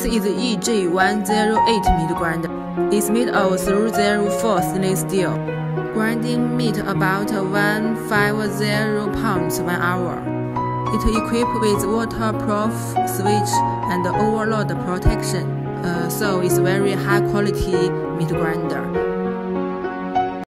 This is EG108 meat grinder. It's made of 304 stainless steel, grinding meat about 150 pounds per hour. It equipped with waterproof switch and overload protection, uh, so it's very high quality meat grinder.